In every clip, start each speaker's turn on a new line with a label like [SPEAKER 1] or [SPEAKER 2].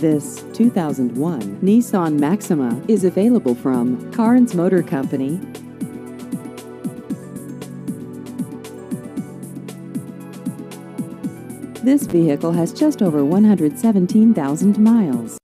[SPEAKER 1] This 2001 Nissan Maxima is available from Karns Motor Company. This vehicle has just over 117,000 miles.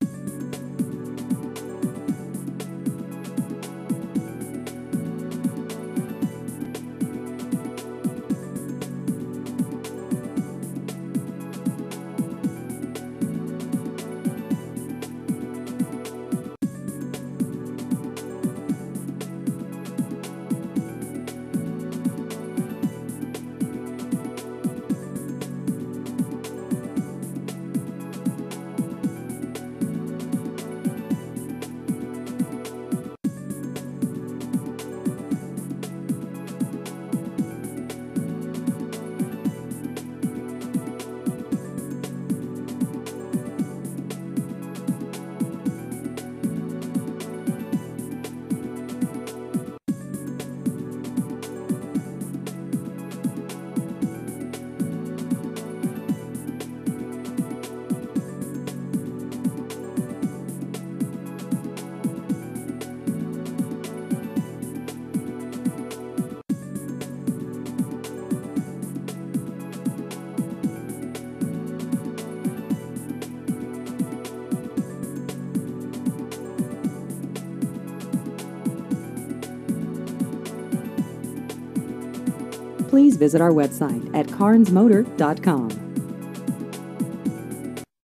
[SPEAKER 1] Please visit our website at karnsmotor.com.